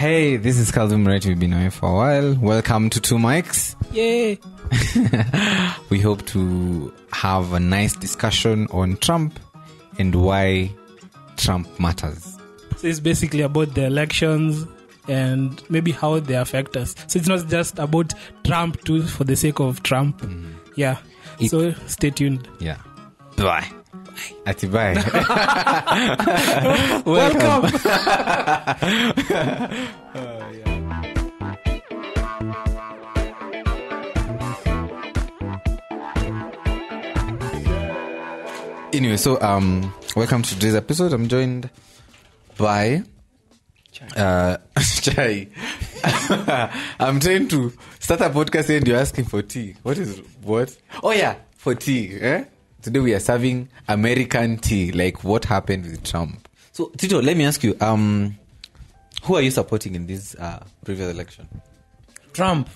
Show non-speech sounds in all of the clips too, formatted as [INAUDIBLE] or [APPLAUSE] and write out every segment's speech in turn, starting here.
Hey, this is Calvin Murray. We've been away for a while. Welcome to Two Mics. Yay! [LAUGHS] We hope to have a nice discussion on Trump and why Trump matters. So it's basically about the elections and maybe how they affect us. So it's not just about Trump too for the sake of Trump. Mm. Yeah. It- so stay tuned. Yeah. Bye. Ati bye. [LAUGHS] Welcome. Anyway, so um, welcome to today's episode. I'm joined by uh, [LAUGHS] Chai. [LAUGHS] I'm trying to start a podcast and you're asking for tea. What is what? Oh yeah, for tea. Eh? Today we are serving American tea. Like what happened with Trump? So Tito, let me ask you. Um, who are you supporting in this uh, previous election? Trump,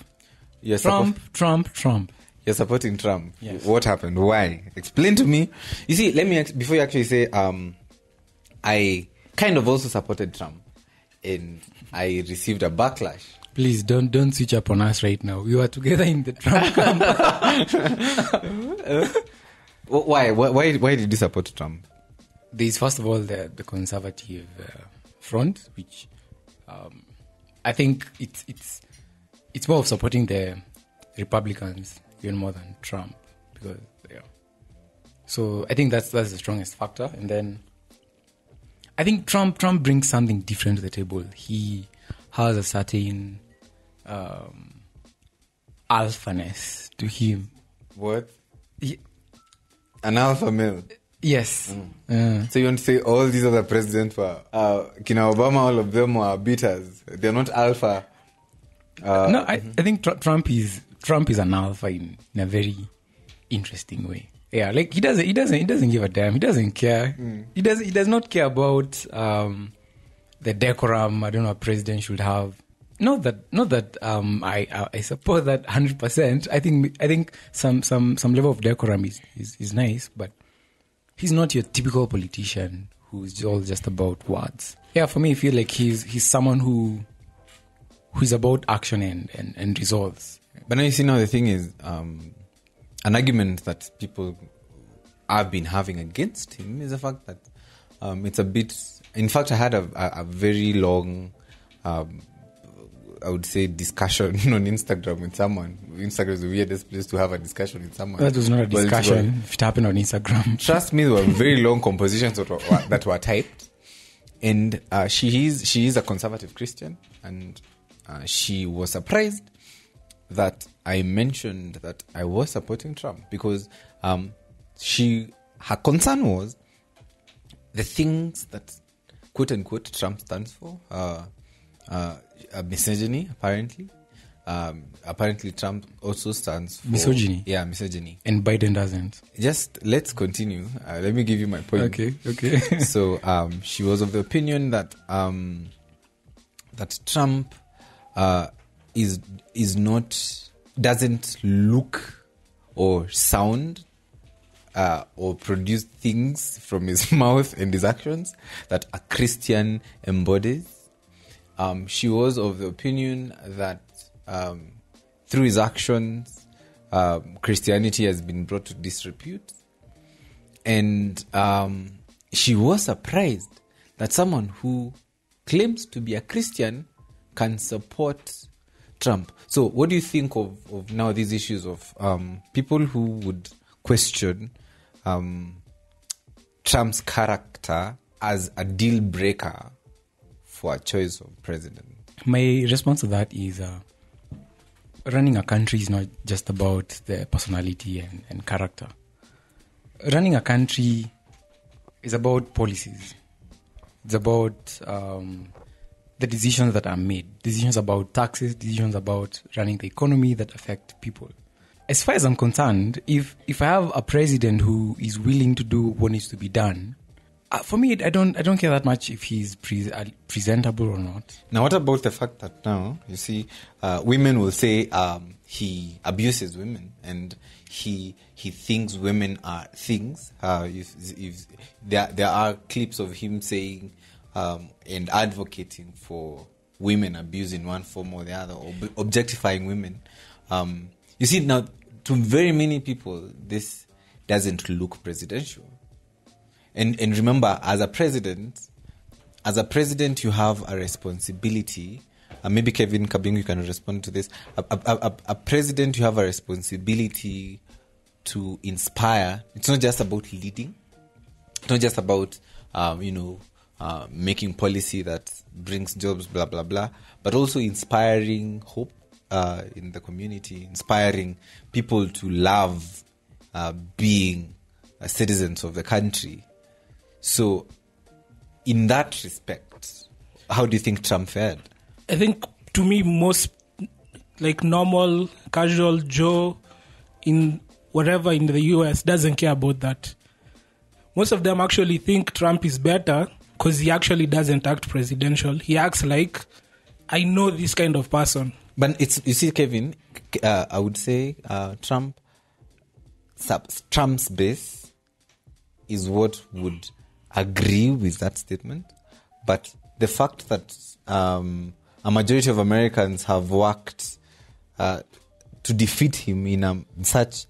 You're Trump, Trump, Trump. You're supporting Trump. Yes. What happened? Why? Explain to me. You see, let me ex- before you actually say, um, I kind of also supported Trump, and I received a backlash. Please don't don't switch up on us right now. We were together in the Trump camp. [LAUGHS] [LAUGHS] Wh- Why? Why? Why, did you support Trump? There is first of all the the conservative uh, front, which um, I think it's it's it's more of supporting the Republicans even more than Trump because yeah. So I think that's that's the strongest factor, and then I think Trump Trump brings something different to the table. He has a certain um, alphaness to him. What? He- An alpha male. yes. Uh, So you want to say all these other presidents were, uh, Kina Obama, all of them were beaters. They're not alpha. Uh, no, I, I think Tr- Trump is Trump is an alpha in, in a very interesting way. Yeah, like he doesn't he doesn't he doesn't give a damn. He doesn't care. He does he does not care about um, the decorum. I don't know a president should have. Not that not that um, I, I I support that hundred percent. I think I think some some some level of decorum is, is is nice, but he's not your typical politician who's all just about words. Yeah, for me, I feel like he's he's someone who who's about action and, and, and results. But now you see, now the thing is, um, an argument that people have been having against him is the fact that um, it's a bit. In fact, I had a, a, a very long, um, I would say, discussion [LAUGHS] on Instagram with someone. Instagram is the weirdest place to have a discussion with someone. That was not a Well, discussion. If it happened on Instagram, [LAUGHS] Trust me, there were very long compositions that were, that were typed, and uh, she is she is a conservative Christian, and uh, she was surprised that I mentioned that I was supporting Trump because um, she her concern was the things that quote unquote Trump stands for, uh, uh, uh, misogyny apparently. Um, apparently, Trump also stands for Misogyny? Yeah, misogyny and Biden doesn't. just let's continue. Uh, let me give you my point. Okay, okay. [LAUGHS] so um, she was of the opinion that um, that Trump uh, is is not doesn't look or sound uh, or produce things from his [LAUGHS] mouth and his actions that a Christian embodies. Um, she was of the opinion that um, through his actions, um, Christianity has been brought to disrepute and um, she was surprised that someone who claims to be a Christian can support Trump. So, what do you think of, of now these issues of um, people who would question um, Trump's character as a deal breaker for a choice of president? My response to that is uh, running a country is not just about the personality and, and character. Running a country is about policies. It's about um, the decisions that are made, decisions about taxes, decisions about running the economy that affect people. As far as I'm concerned, if if I have a president who is willing to do what needs to be done, uh, for me, I don't I don't care that much if he's pre- uh, presentable or not. Now, what about the fact that now you see, uh, women will say um, he abuses women and he he thinks women are things. Uh, if, if there there are clips of him saying um, and advocating for women abusing one form or the other, or ob- objectifying women. Um, you see, now to very many people, this doesn't look presidential. And and remember, as a president, as a president, you have a responsibility. Uh, maybe Kevin Kabingu, you can respond to this. A, a, a, a president, you have a responsibility to inspire. It's not just about leading. It's not just about um, you know uh, making policy that brings jobs, blah blah blah, but also inspiring hope uh, in the community, inspiring people to love uh, being uh, citizens of the country. So, in that respect, how do you think Trump fared? I think to me, most like normal, casual Joe in whatever in the US doesn't care about that. Most of them actually think Trump is better because he actually doesn't act presidential. He acts like, I know this kind of person. But it's you see, Kevin. Uh, I would say uh, Trump. sub- Trump's base is what would agree with that statement, but the fact that um, a majority of Americans have worked uh, to defeat him in a such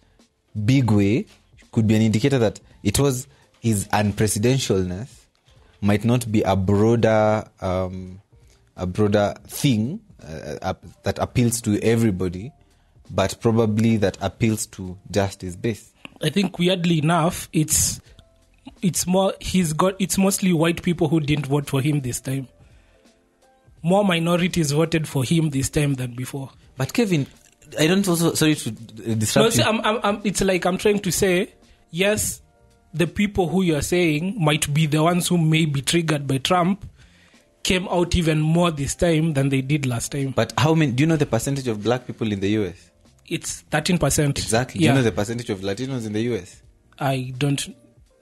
big way could be an indicator that it was his unpresidentialness might not be a broader um, a broader thing uh, uh, that appeals to everybody, but probably that appeals to just his base. I think weirdly enough, it's it's more he's got it's mostly white people who didn't vote for him this time. More minorities voted for him this time than before. But Kevin, I don't also sorry to uh, No, disrupt see, you. I'm, I'm, I'm, it's like I'm trying to say, yes, the people who you are saying might be the ones who may be triggered by Trump came out even more this time than they did last time. But how many? Do you know the percentage of black people in the U.S.? It's 13%. Exactly. Yeah. Do you know the percentage of Latinos in the U.S.? I don't,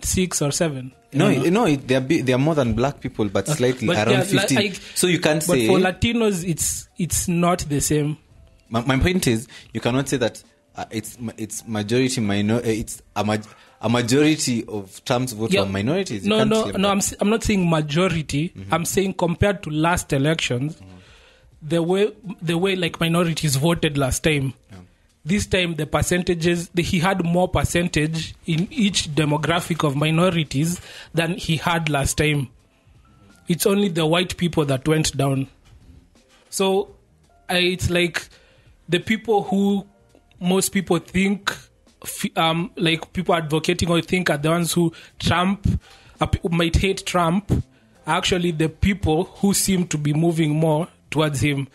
six or seven. No, don't know. no, they are they are more than black people, but slightly but around like, fifteen. I- so you can't But say. for Latinos, it's it's not the same. my, my point is, you cannot say that uh, it's it's majority minor. Uh, it's a, ma- a majority of Trump's vote Yeah. are minorities. You No, no, no. I'm I'm not saying majority. Mm-hmm. I'm saying compared to last elections, the way the way like minorities voted last time. This time the percentages the, he had more percentage in each demographic of minorities than he had last time. It's only the white people that went down. So I, it's like the people who most people think, um, like people advocating or think are the ones who Trump uh, might hate Trump, are actually the people who seem to be moving more towards him.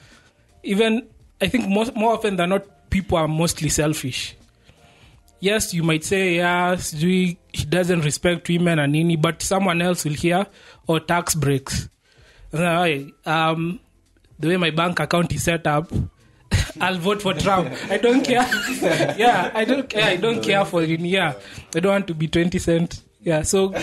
Even I think most, more often than not, people are mostly selfish. Yes, you might say, yes, he doesn't respect women and nini, but someone else will hear, or tax breaks. Um, the way my bank account is set up, [LAUGHS] I'll vote for Trump. I don't care. [LAUGHS] yeah, I don't care. I don't care for it. Yeah, I don't want to be twenty cent. Yeah, so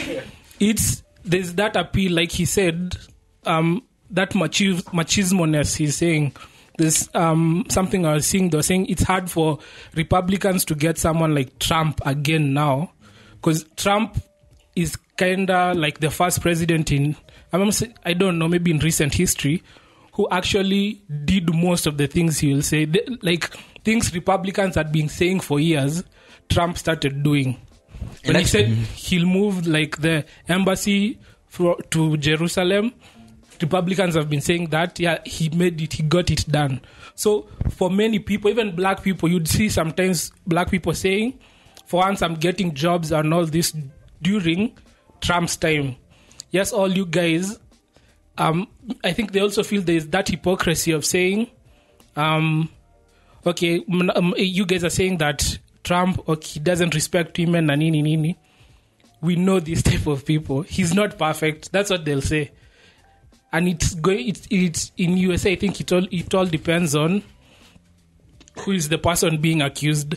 it's there's that appeal, like he said, um, that machismo machismoness he's saying. There's um, something I was seeing. They're saying it's hard for Republicans to get someone like Trump again now, because Trump is kinda like the first president in say- I don't know maybe in recent history who actually did most of the things he will say like things Republicans had been saying for years Trump started doing when he said he'll move like the embassy for, to Jerusalem Republicans have been saying that yeah he made it he got it done so for many people even black people you'd see sometimes black people saying for once I'm getting jobs and all this during Trump's time. Yes, all you guys. Um, I think they also feel there is that hypocrisy of saying, um, okay, um, you guys are saying that Trump okay, doesn't respect women and nini nini. We know this [LAUGHS] type of people. He's not perfect. That's what they'll say. And it's going. It's, it's in USA. I think it all it all depends on who is the person being accused.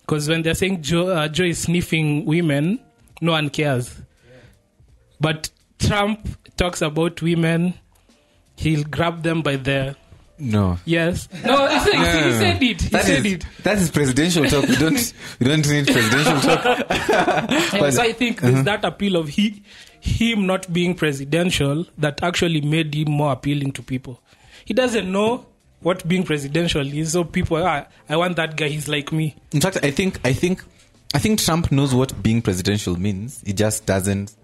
Because when they're saying Joe, uh, Joe is sniffing women, no one cares. But Trump talks about women, he'll grab them by the. No. Yes. No, he said, he said it. He That said is- it. that is presidential talk. We don't we don't need presidential talk. [LAUGHS] And so I think there's that appeal of he, him not being presidential that actually made him more appealing to people. he doesn't know what being presidential is. So people, ah, I want that guy. He's like me. In fact, I think I think I think Trump knows what being presidential means. He just doesn't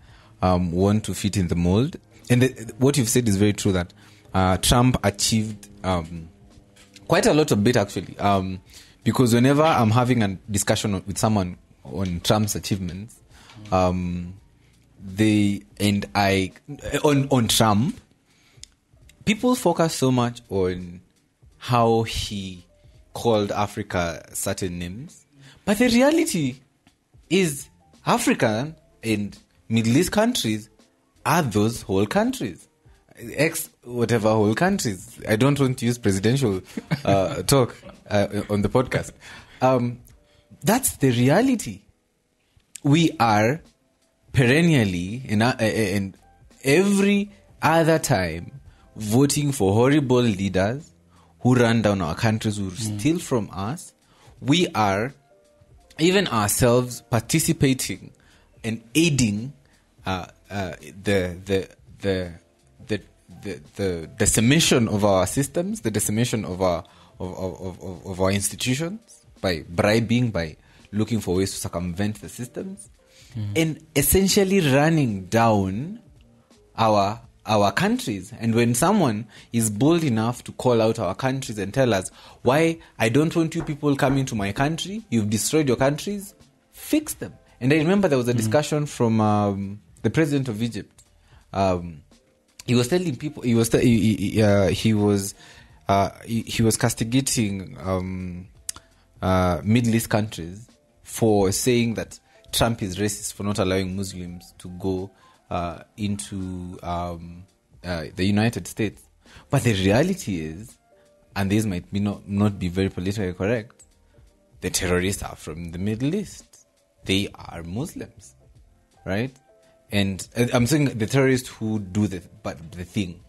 um, want to fit in the mold. And the, what you've said is very true. That uh, Trump achieved um, quite a lot of bit actually. Um, because whenever I'm having a discussion with someone on Trump's achievements, um, they and I on on Trump, people focus so much on how he called Africa certain names, but the reality is African and Middle East countries are those whole countries. Ex whatever whole countries. I don't want to use presidential uh, [LAUGHS] talk uh, on the podcast. Um, that's the reality. We are perennially and uh, and every other time voting for horrible leaders who run down our countries, who steal from us. We are even ourselves participating and aiding uh, uh, the, the the the the the decimation of our systems, the decimation of our of, of, of, of our institutions by bribing, by looking for ways to circumvent the systems, and essentially running down our our countries. And when someone is bold enough to call out our countries and tell us why I don't want you people coming to my country, you've destroyed your countries, fix them. And I remember there was a discussion from um, the president of Egypt. Um, he was telling people he was he, uh, he was uh, he, he was castigating um, uh, Middle East countries for saying that Trump is racist for not allowing Muslims to go uh, into um, uh, the United States. But the reality is, and this might be not, not be very politically correct, the terrorists are from the Middle East. They are Muslims, right? And uh, I'm saying the terrorists who do the but the thing,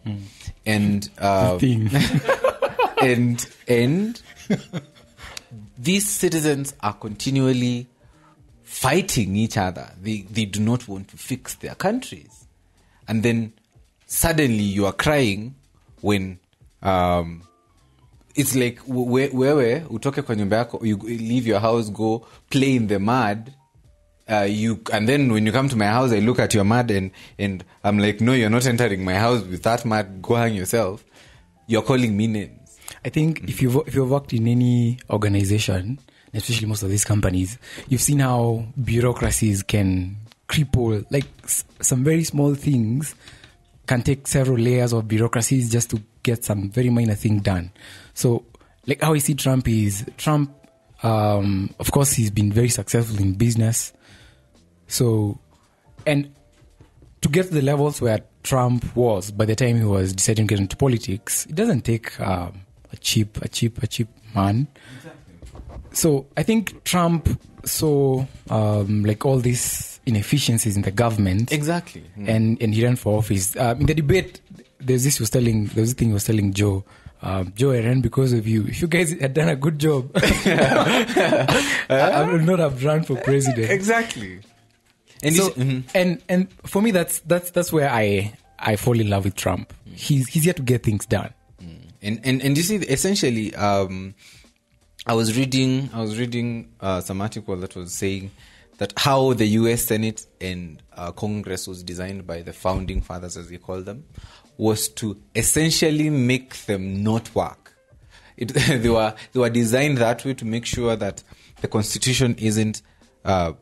and uh, thing. [LAUGHS] and and these citizens are continually fighting each other. They they do not want to fix their countries, and then suddenly you are crying when um, it's like wewe utoke kwa nyumba yako you leave your house go play in the mud uh, you and then when you come to my house i look at your mud and and i'm like no you're not entering my house with that mud go hang yourself you're calling me names I think if you've if you've worked in any organization, especially most of these companies, you've seen how bureaucracies can cripple like s- some very small things can take several layers of bureaucracies just to get some very minor thing done. So, like how I see Trump is Trump. Um, of course, he's been very successful in business. So, and to get to the levels where Trump was by the time he was deciding to get into politics, it doesn't take um, a cheap, a cheap, a cheap man. So I think Trump saw um, like all these inefficiencies in the government, exactly and and he ran for office. Um, in the debate, there's this he was telling, there was this thing he was telling Joe. Um, Joe, I ran because of you. If you guys had done a good job, [LAUGHS] [LAUGHS] I, I would not have run for president exactly and so, mhm. and and for me that's that's that's where i i fall in love with trump. He's he's here to get things done. And and and you see essentially um i was reading i was reading uh, some article that was saying that how the us senate and uh, congress was designed by the founding fathers as they call them was to essentially make them not work. It, [LAUGHS] they were they were designed that way to make sure that the constitution isn't uh,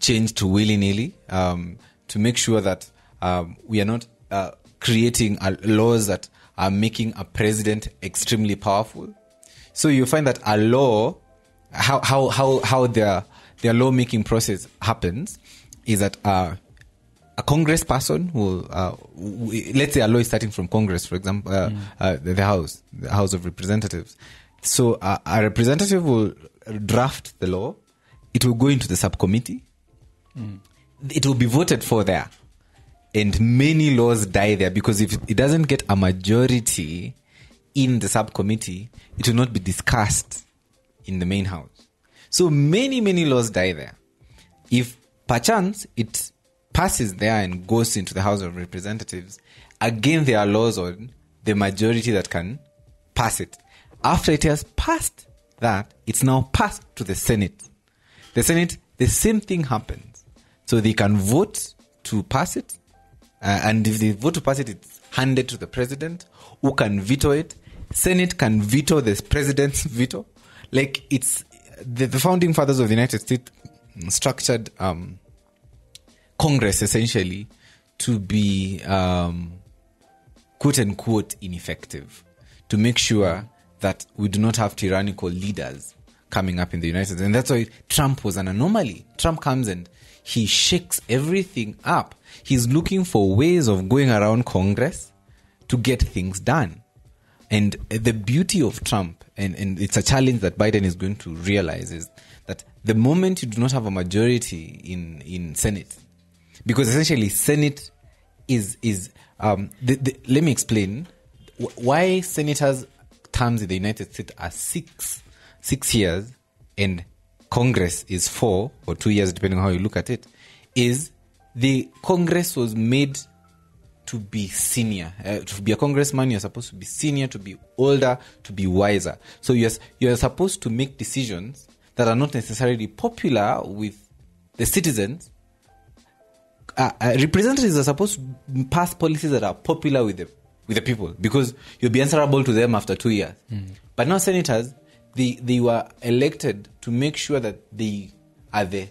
changed willy nilly um, to make sure that um, we are not uh, creating uh, laws that are making a president extremely powerful. So you find that a law, how how how how their their lawmaking process happens, is that uh, a Congress person will, uh, w- let's say a law is starting from Congress, for example, uh, uh, the, the House, the House of Representatives. So uh, a representative will draft the law. It will go into the subcommittee. Mm. It will be voted for there, and many laws die there because if it doesn't get a majority in the subcommittee, it will not be discussed in the main house. So many many laws die there. If perchance it passes there and goes into the House of Representatives, again there are laws on the majority that can pass it. After it has passed that, it's now passed to the Senate. The Senate, the same thing happens. So they can vote to pass it, uh, and if they vote to pass it, it's handed to the president, who can veto it. Senate can veto the president's [LAUGHS] veto. Like it's the, the founding fathers of the United States structured um, Congress essentially to be um, quote unquote ineffective, to make sure that we do not have tyrannical leaders coming up in the United States. And that's why Trump was an anomaly. Trump comes and he shakes everything up. He's looking for ways of going around Congress to get things done. And the beauty of Trump, and, and it's a challenge that Biden is going to realize, is that the moment you do not have a majority in, in Senate, because essentially Senate is is um, the, the, let me explain why senators' terms in the United States are six six years and Congress is four or two years, depending on how you look at it. Is the Congress was made to be senior. Uh, to be a congressman, you're supposed to be senior, to be older, to be wiser. So you're, you're supposed to make decisions that are not necessarily popular with the citizens. Uh, uh, representatives are supposed to pass policies that are popular with the with the people because you'll be answerable to them after two years. But now senators, they they were elected to make sure that they are the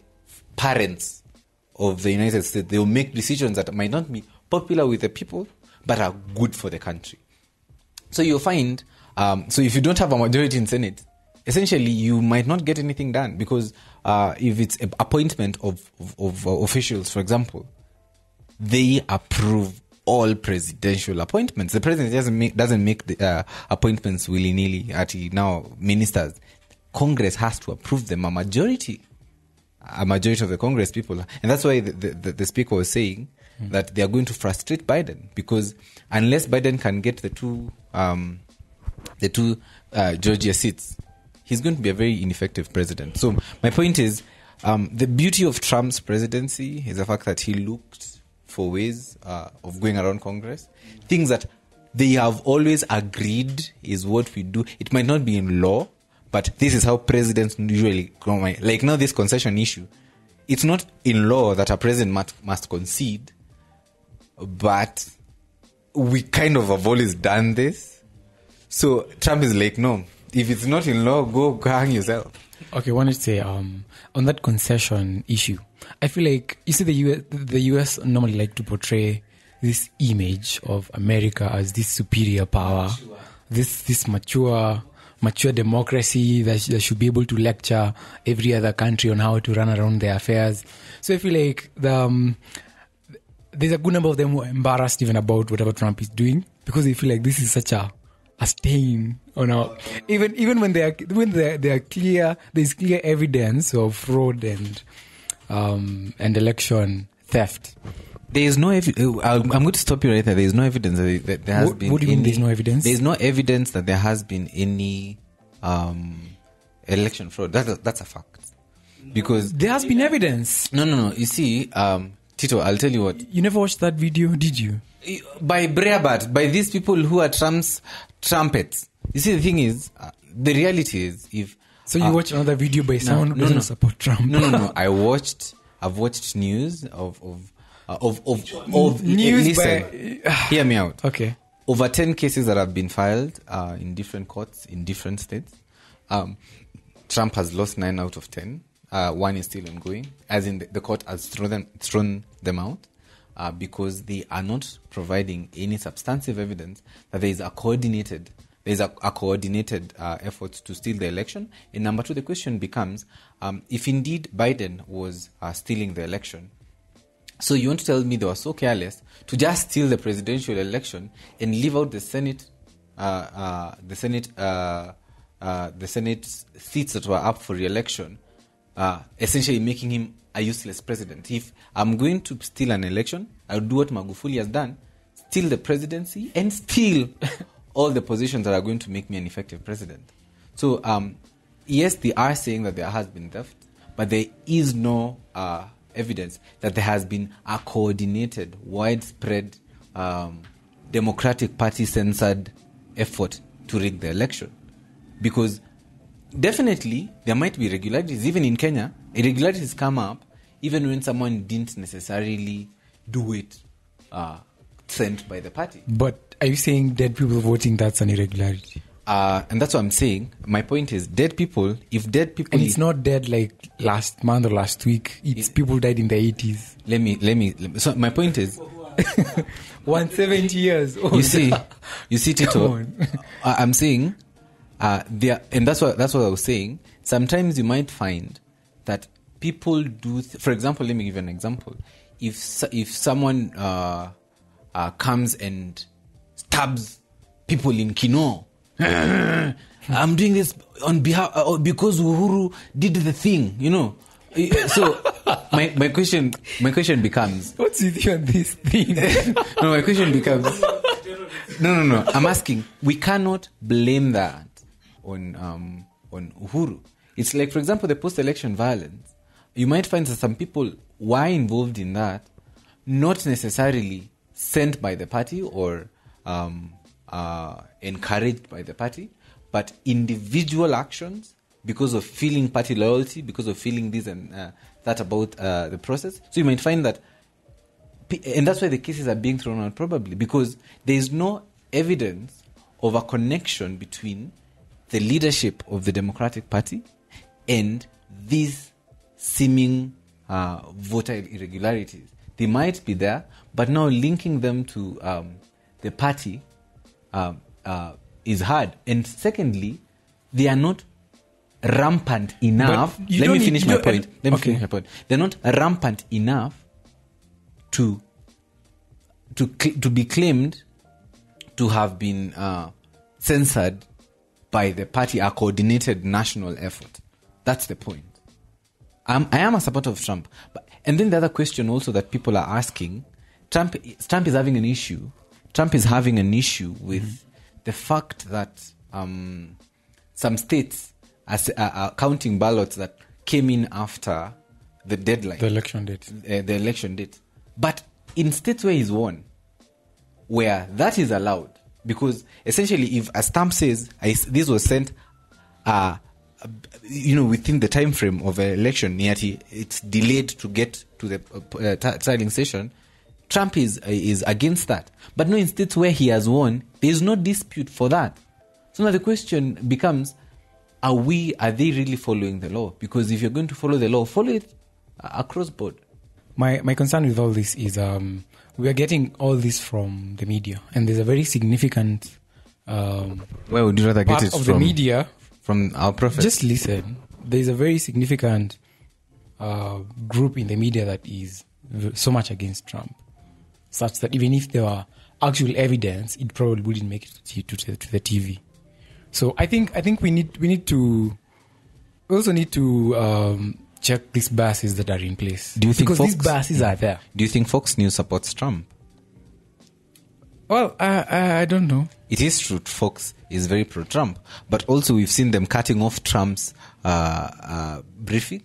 parents of the United States. They will make decisions that might not be popular with the people, but are good for the country. So you'll find, um, so if you don't have a majority in Senate, essentially you might not get anything done because uh, if it's appointment of, of, of officials, for example, they approve all presidential appointments. The president doesn't make doesn't make the uh, appointments willy nilly. At now, ministers, Congress has to approve them. A majority, a majority of the Congress people, and that's why the, the, the speaker was saying that they are going to frustrate Biden because unless Biden can get the two um, the two uh, Georgia seats, he's going to be a very ineffective president. So my point is, um, the beauty of Trump's presidency is the fact that he looked for ways uh, of going around Congress, things that they have always agreed is what we do. It might not be in law, but this is how presidents usually. Like now, this concession issue, it's not in law that a president must, must concede, but we kind of have always done this. So Trump is like, no, if it's not in law, go, go hang yourself. Okay, I wanted to say um, on that concession issue, I feel like you see the US, the US normally like to portray this image of America as this superior power, this this mature mature democracy that, that should be able to lecture every other country on how to run around their affairs. So I feel like the um, there's a good number of them who are embarrassed even about whatever Trump is doing because they feel like this is such a a stain on our even even when they are when they are, they are clear there's clear evidence of fraud and um, and election theft. There is no. Evi- uh, I'm going to stop you right there. There is no evidence that, there has What- been. what do you mean any, there's no evidence? There is no evidence that there has been any um, election fraud. That, that's a fact. Because There has been evidence. no, no, no. You see, um, Tito, I'll tell you what. You never watched that video, did you? By Breitbart, by these people who are Trump's trumpets. You see, the thing is, uh, the reality is, if So you uh, watch another video by someone who doesn't support Trump. No, no, no. I watched. I've watched news of of uh, of of, of News listen, by- hear me out. Okay. Over ten cases that have been filed uh, in different courts in different states. Um, Trump has lost nine out of ten. Uh, one is still ongoing, as in the, the court has thrown them thrown them out uh, because they are not providing any substantive evidence that there is a coordinated there is a, a coordinated uh, effort to steal the election. And number two, the question becomes um, if indeed Biden was uh, stealing the election. So you want to tell me they were so careless to just steal the presidential election and leave out the Senate, uh, uh, the Senate, uh, uh, the Senate seats that were up for re-election, essentially making him a useless president. If I'm going to steal an election, I'll do what Magufuli has done: steal the presidency and steal [LAUGHS] all the positions that are going to make me an effective president. So, um, yes, they are saying that there has been theft, but there is no uh, evidence that there has been a coordinated, widespread, um, Democratic Party censored effort to rig the election. Because definitely there might be irregularities. Even in Kenya, irregularities come up even when someone didn't necessarily do it uh, sent by the party. But are you saying dead people voting that's an irregularity? Uh, and that's what I'm saying. My point is, dead people, if dead people. And it's not dead like last month or last week. It's people died in the 80s. Let me, let me, let me- so my point is, [LAUGHS] 170 years old. you see, you see, Tito. [LAUGHS] I- I'm saying, uh, there, and that's what that's what I was saying. Sometimes you might find that people do. Th- for example, let me give you an example. If if someone uh, uh, comes and stabs people in Kino, [LAUGHS] I'm doing this on behalf uh, because Uhuru did the thing, you know. So [LAUGHS] my my question my question becomes What's with you on this thing? [LAUGHS] no, my question becomes no, no, no. I'm asking. We cannot blame that on um, on Uhuru. It's like, for example, the post-election violence. You might find that some people were involved in that, not necessarily sent by the party or um, uh, encouraged by the party, but individual actions because of feeling party loyalty, because of feeling this and uh, that about uh, the process. So you might find that and that's why the cases are being thrown out probably because there is no evidence of a connection between the leadership of the democratic party and these seeming uh, voter irregularities they might be there but now linking them to um, the party um, uh, is hard and secondly they are not rampant enough let me finish my point let me okay. finish my point they're not rampant enough to to to be claimed to have been uh, censored by the party a coordinated national effort. That's the point. I'm, I am a supporter of Trump, but and then the other question also that people are asking: Trump Trump is having an issue. Trump is having an issue with the fact that um, some states are, are, counting ballots that came in after the deadline the election date. uh, the election date. But in states where he's won, where that is allowed, because essentially, if a stamp says I, this was sent, uh, you know, within the time frame of an election, yet it's delayed to get to the uh, t- tallying station, Trump is is against that. But no, in states where he has won, there is no dispute for that. So now the question becomes: Are we? Are they really following the law? Because if you're going to follow the law, follow it uh, across board. My my concern with all this is um, we are getting all this from the media, and there's a very significant um, Where would you rather get part it of from? the media. From our prophet. Just listen. There's a very significant uh, group in the media that is so much against Trump, such that even if there were actual evidence, it probably wouldn't make it to, to, the- to the TV. So I think I think we need we need to we also need to um, check these biases that are in place. Do you think because these Fox- biases are there? Do you think Fox News supports Trump? Well, I, I I don't know. It is true, Fox is very pro Trump, but also we've seen them cutting off Trump's uh, uh, briefings,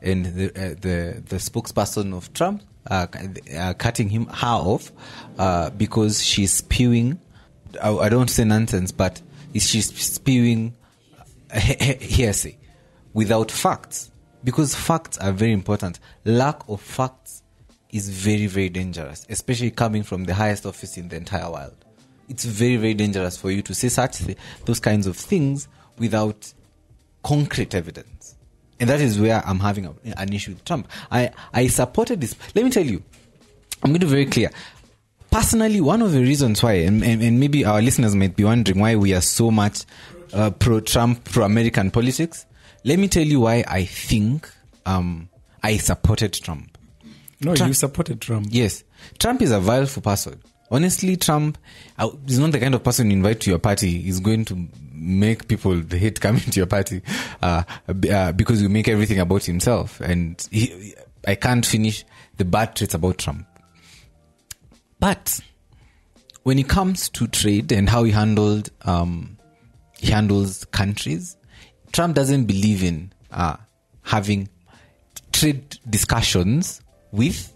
and the, uh, the the spokesperson of Trump uh, uh, cutting him her off uh, because she's spewing. I, I don't say nonsense, but she's spewing he- he- hearsay without facts because facts are very important. Lack of facts is very, very dangerous, especially coming from the highest office in the entire world. It's very, very dangerous for you to say such th- those kinds of things without concrete evidence. And that is where I'm having a, an issue with Trump. I, I supported this. Let me tell you, I'm going to be very clear. Personally, one of the reasons why, and, and, and maybe our listeners might be wondering why we are so much uh, pro Trump, pro American politics, let me tell you why I think um, I supported Trump. No, Trump- you supported Trump. Yes, Trump is a vileful person. Honestly, Trump uh, is not the kind of person you invite to your party. He's going to make people hate coming [LAUGHS] to your party uh, uh, because you make everything about himself. And he, I can't finish the bad traits about Trump. But when it comes to trade and how he handled um, he handles countries, Trump doesn't believe in uh, having trade discussions with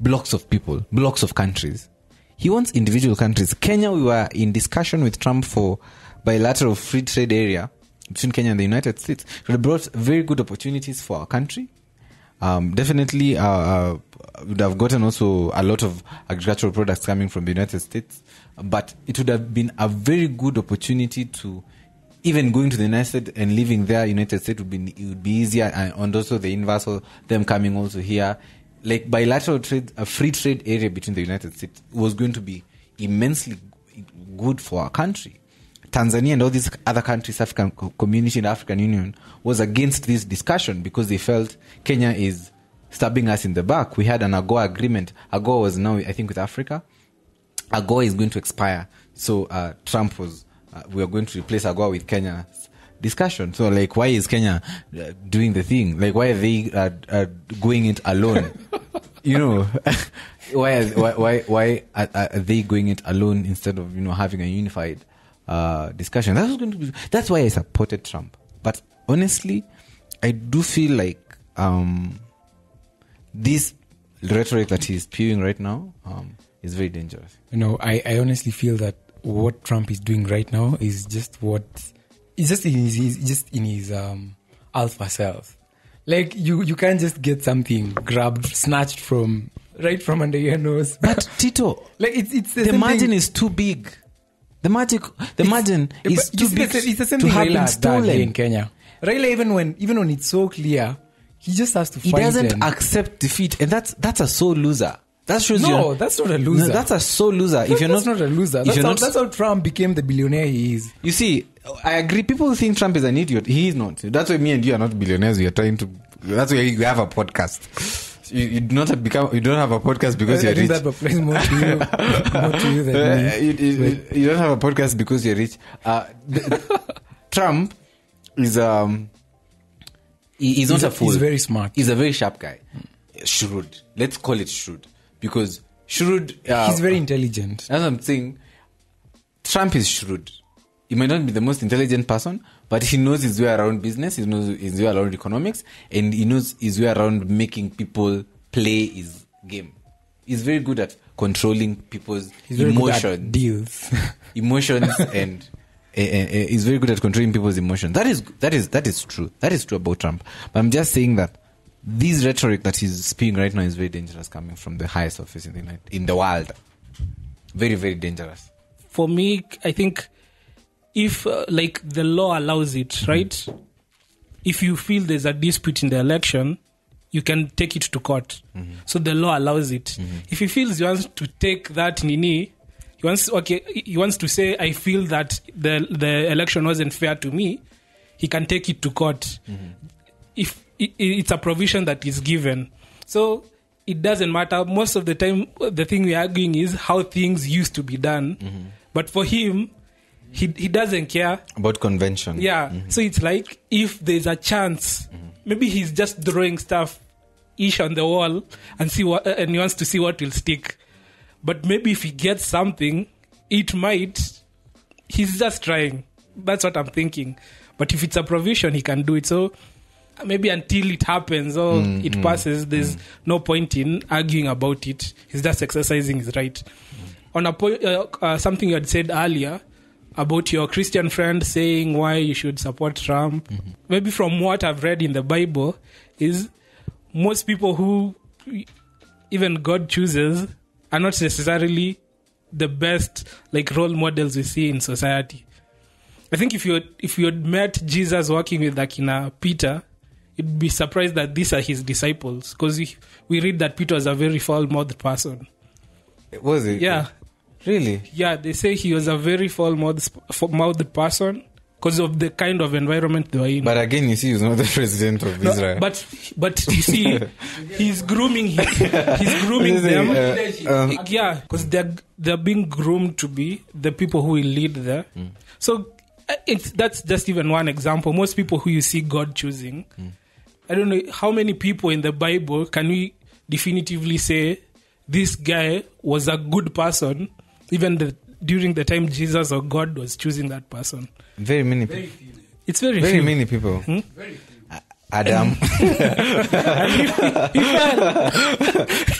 blocks of people, blocks of countries. He wants individual countries. Kenya, we were in discussion with Trump for bilateral free trade area between Kenya and the United States. Would have brought very good opportunities for our country. Um, definitely, uh, uh, would have gotten also a lot of agricultural products coming from the United States. But it would have been a very good opportunity to even going to the United States and living there, United States would be it would be easier, and also the inverse, of them coming also here, like bilateral trade, a free trade area between the United States was going to be immensely good for our country. Tanzania and all these other countries, African co- community and African Union, was against this discussion because they felt Kenya is stabbing us in the back. We had an AGOA agreement. AGOA was now, I think, with Africa. AGOA is going to expire. So uh, Trump was, uh, we are going to replace AGOA with Kenya discussion. So, like, why is Kenya uh, doing the thing? Like, why are they uh, uh, going it alone? [LAUGHS] you know, [LAUGHS] why, why, why, why are, are they going it alone instead of, you know, having a unified uh, discussion? That was going to be, that's why I supported Trump. But honestly, I do feel like um, this rhetoric that he's spewing right now um, is very dangerous. You know, I, I honestly feel that what Trump is doing right now is just what is just in his, just in his um, alpha self. Like you, you can't just get something grabbed, snatched from right from under your nose. But Tito, [LAUGHS] like it's it's the, the margin thing. is too big. The magic, the margin is too big the, it's the same to thing have Raila been has in. Kenya. Raila, even when even when it's so clear, he just has to He doesn't and- accept defeat, and that's that's a sole loser. That shows No, that's not a loser. No, that's a sole loser. if you're that's not, not a loser. if That's you're how, not, that's how Trump became the billionaire he is. you see, I agree. People think Trump is an idiot. He is not. That's why me and you are not billionaires. We are trying to. That's why you have a podcast. You, you do not have become. You don't have a podcast because I you're think rich. that applies more to you, more to you than [LAUGHS] me. you, you- you don't have a podcast because you're rich. Uh, th- [LAUGHS] Trump is um, he- he's, not a- a fool. he's very smart. He's a very sharp guy. Shrewd. Let's call it shrewd because shrewd. Uh, He's very intelligent. That's what I'm saying. Trump is shrewd. He might not be the most intelligent person, but he knows his way around business. He knows his way around economics, and he knows his way around making people play his game. He's very good at controlling people's He's very good at emotions deals. [LAUGHS] emotions and uh, uh, he's very good at controlling people's emotions. That is that is that is true. That is true about Trump. But I'm just saying that this rhetoric that he's spewing right now is very dangerous, coming from the highest office in the United, in the world. Very very dangerous. for me, I think if uh, like the law allows it, right? If you feel there's a dispute in the election, you can take it to court. Mm-hmm. So the law allows it. Mm-hmm. If he feels he wants to take that nini, he wants okay, he wants to say, I feel that the the election wasn't fair to me. He can take it to court. Mm-hmm. If it, it's a provision that is given, so it doesn't matter. Most of the time, the thing we're arguing is how things used to be done. But for him, he he doesn't care. About convention. Yeah. Mm-hmm. So it's like if there's a chance, mm-hmm. maybe he's just drawing stuff ish on the wall and see what uh, and he wants to see what will stick. But maybe if he gets something, it might. He's just trying. That's what I'm thinking. But if it's a provision, he can do it. So maybe until it happens or mm-hmm. it passes, there's no point in arguing about it. He's just exercising his right. On a point, uh, uh, something you had said earlier about your Christian friend saying why you should support Trump, mm-hmm. maybe from what I've read in the Bible, is most people who even God chooses are not necessarily the best like role models we see in society. I think if you if you had met Jesus working with Akina Peter, you'd be surprised that these are his disciples because we, we read that Peter was a very foul-mouthed person. Was it? Yeah, Really? yeah, they say he was a very foul-mouthed mouthed person because of the kind of environment they were in. But again, you see, he's not the [LAUGHS] president of No, Israel. but but you see, [LAUGHS] he's grooming him. He's grooming them. Uh, um, yeah, because they're they're being groomed to be the people who will lead there. So uh, it's that's just even one example. Most people who you see God choosing, I don't know how many people in the Bible can we definitively say this guy was a good person, even the, during the time Jesus or God was choosing that person. very many people. It's very, Very few. many people. Hmm? I, Adam. [LAUGHS] [LAUGHS]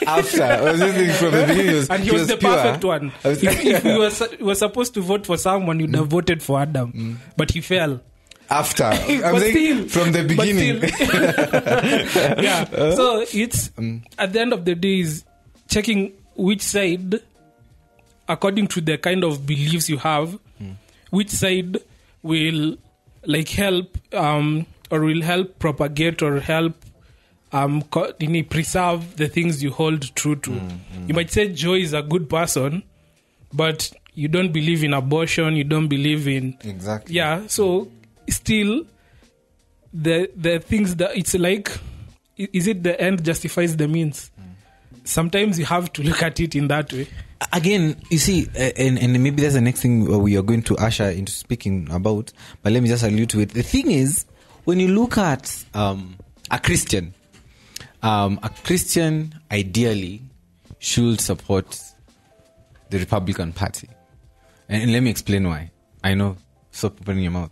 After I was listening from the beginning, was, and he, was, the pure. perfect one. I was- if, if he was, he was supposed to vote for someone, you'd have voted for Adam, but he fell. After [LAUGHS] I'm But saying still- from the beginning. still- yeah. So it's Um, at the end of the day is checking which side, according to the kind of beliefs you have, Hmm. which side will like help um, or will help propagate or help um co- preserve the things you hold true to. Hmm, You might say Joe is a good person, but you don't believe in abortion. You don't believe in exactly. yeah so still the the things that it's like is it the end justifies the means sometimes you have to look at it in that way again you see uh, and, and maybe that's the next thing we are going to usher into speaking about but let me just allude to it. The thing is when you look at um, a christian um, a christian ideally should support the republican party. And, and let me explain why. I know stop opening your mouth.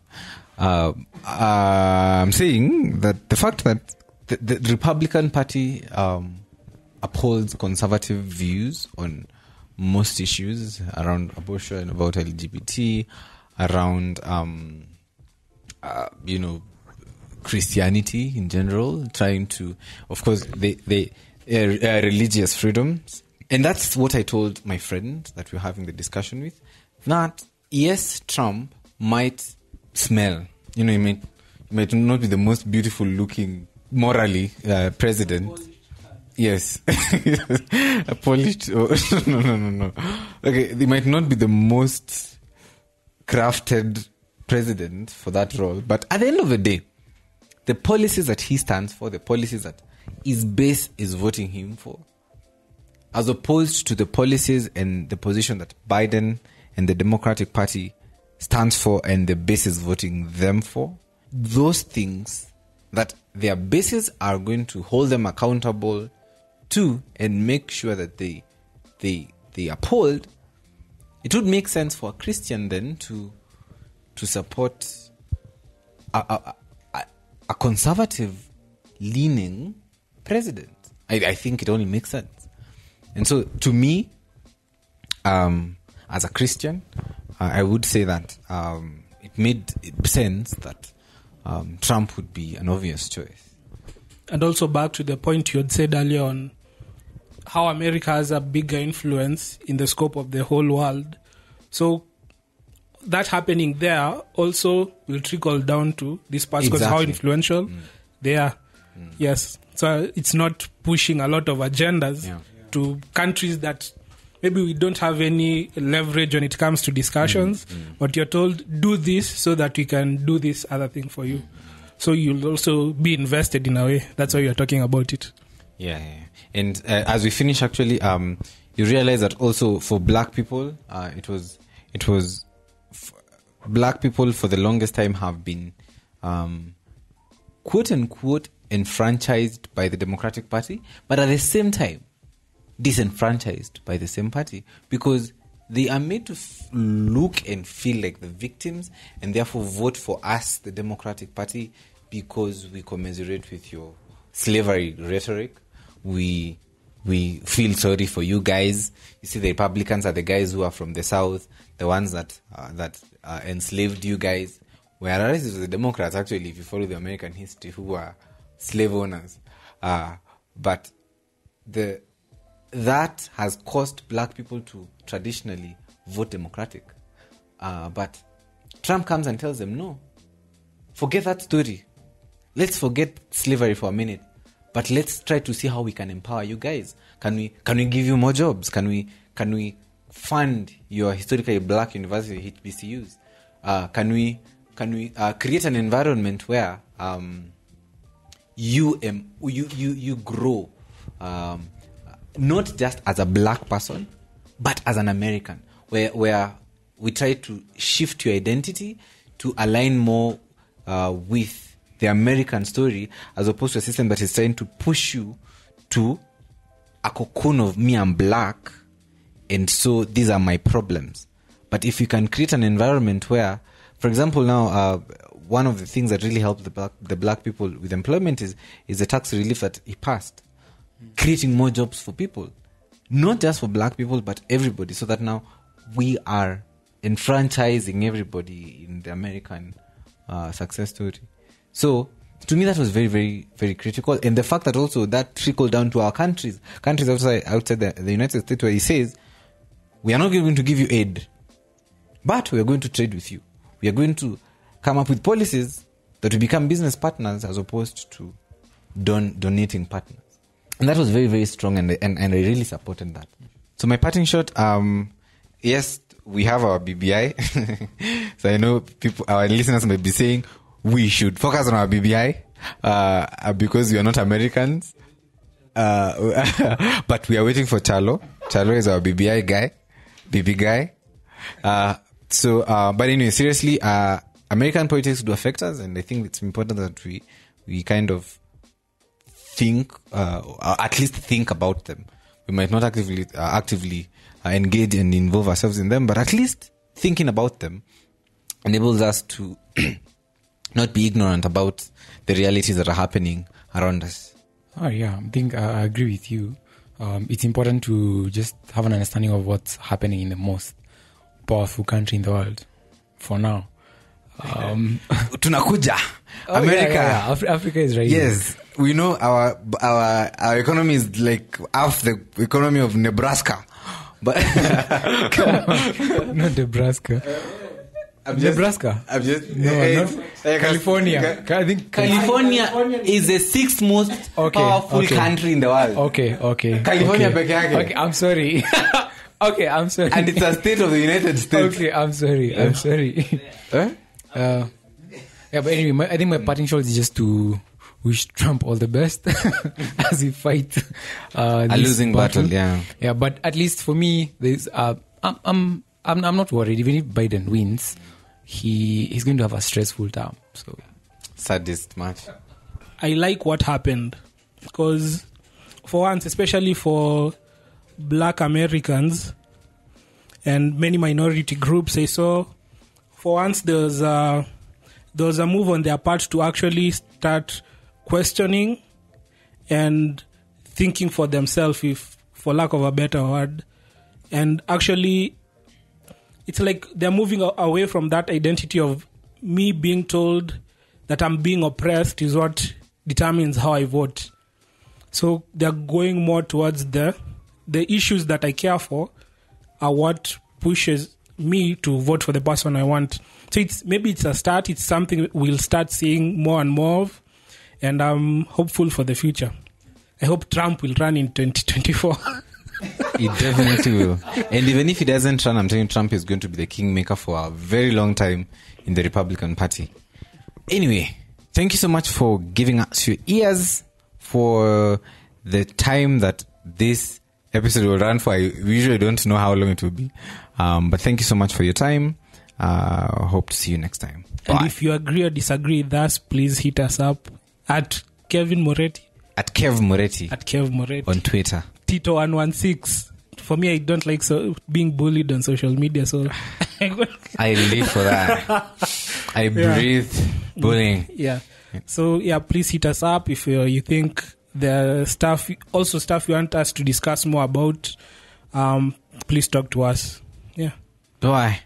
Uh, i'm saying that the fact that the, the republican party um, upholds conservative views on most issues around abortion, about LGBT, around um, uh, you know Christianity in general, trying to, of course, they they uh, uh, religious freedoms, and that's what I told my friend that we're having the discussion with. That yes, Trump might smell, you know, he might might not be the most beautiful looking morally uh, president. Yes. [LAUGHS] a polished. Oh, [LAUGHS] no, no, no, no. Okay, they might not be the most crafted president for that role, but at the end of the day, the policies that he stands for, the policies that his base is voting him for, as opposed to the policies and the position that Biden and the Democratic Party stands for and the base is voting them for, those things that their bases are going to hold them accountable to and make sure that they they they uphold, it would make sense for a Christian then to to support a, a, a, conservative leaning president. I, I think it only makes sense. And so to me, um, as a Christian, uh, I would say that um, it made sense that um, Trump would be an obvious choice. and also back to the point you had said earlier on how america has a bigger influence in the scope of the whole world. So that happening there also will trickle down to this part because how influential mm. they are. Yes. So it's not pushing a lot of agendas Yeah. to countries that maybe we don't have any leverage when it comes to discussions mm. Mm. but you're told do this so that we can do this other thing for you. So you'll also be invested in a way. That's why you're talking about it. Yeah, yeah. And uh, as we finish, actually, um, you realize that also for black people, uh, it was it was f- black people for the longest time have been um, quote unquote enfranchised by the Democratic Party, but at the same time disenfranchised by the same party because they are made to f- look and feel like the victims and therefore vote for us, the Democratic Party, because we commiserate with your slavery rhetoric. We we feel sorry for you guys. You see, the Republicans are the guys who are from the South, the ones that uh, that uh, enslaved you guys. Whereas it was the Democrats, actually, if you follow the American history, who are slave owners. Uh, but the that has caused black people to traditionally vote Democratic. Uh, but Trump comes and tells them, no, forget that story. Let's forget slavery for a minute. But let's try to see how we can empower you guys. Can we can we give you more jobs? Can we can we fund your historically black university HBCUs? Uh, can we can we uh, create an environment where um, you um, you you you grow um, not just as a black person but as an American where where we try to shift your identity to align more uh, with the American story as opposed to a system that is trying to push you to a cocoon of me I'm black and so these are my problems but if you can create an environment where for example, now uh, one of the things that really helped the black the black people with employment is is the tax relief that he passed, creating more jobs for people, not just for black people but everybody. So that now we are enfranchising everybody in the American uh, success story. So to me, that was very, very, very critical, and the fact that also that trickled down to our countries, countries outside outside the, the United States, where he says, "We are not going to give you aid, but we are going to trade with you. We are going to come up with policies that will become business partners as opposed to don- donating partners." And that was very, very strong, and, and and I really supported that. So my parting shot, um, yes, we have our BBI. [LAUGHS] so I know people, our listeners may be saying we should focus on our BBI uh, because we are not Americans. Uh, [LAUGHS] but we are waiting for Chalo. Chalo is our BBI guy, BB guy. Uh, so, uh, but anyway, seriously, uh, American politics do affect us, and I think it's important that we we kind of think, uh, at least think about them. We might not actively uh, actively uh, engage and involve ourselves in them, but at least thinking about them enables us to [CLEARS THROAT] not be ignorant about the realities that are happening around us. Oh yeah, I think uh, I agree with you. Um, it's important to just have an understanding of what's happening in the most powerful country in the world. For now, um, [LAUGHS] Tunakuja. [LAUGHS] oh, America. yeah, yeah, yeah. Af- Africa is right. Yes, we know our our our economy is like half the economy of Nebraska, but [LAUGHS] not Nebraska. I'm just- Nebraska. I'm just No, not eh, California. I think California is the sixth most Okay, powerful okay. country in the world, Okay, okay. California okay. peke. Okay, I'm sorry. [LAUGHS] okay, I'm sorry. and it's a state of the United [LAUGHS] States. okay, I'm sorry. I'm sorry. [LAUGHS] Eh? Uh, yeah, but anyway, my, I think my parting shot is just to wish Trump all the best as he fights uh, A this losing battle, yeah. Yeah, but at least for me, there's uh, I'm, I'm I'm I'm not worried. Even if Biden wins, he he's going to have a stressful time. So Saddest match. I like what happened because, for once, especially for black Americans and many minority groups, I saw for once there's a, there's a move on their part to actually start questioning and thinking for themselves, if for lack of a better word, and actually it's like they're moving away from that identity of me being told that I'm being oppressed is what determines how I vote. So they're going more towards the the issues that I care for are what pushes me to vote for the person I want. So it's maybe it's a start. It's something we'll start seeing more and more of, and I'm hopeful for the future. I hope Trump will run in 2024. [LAUGHS] He definitely will. And even if he doesn't run, I'm telling you, Trump is going to be the kingmaker for a very long time in the Republican Party. Anyway, thank you so much for giving us your ears for the time that this episode will run for. I usually don't know how long it will be. Um, but thank you so much for your time. Uh, hope to see you next time. and if you agree or disagree with us, please hit us up at Kevin Moretti At Kev Moretti at Kev Moretti. on Twitter. Tito one one six. For me, I don't like so being bullied on social media, so [LAUGHS] I live for that. I breathe bullying. yeah. So yeah, please hit us up if uh, you think the stuff, also stuff you want us to discuss more about. Um, please talk to us. Yeah. Bye.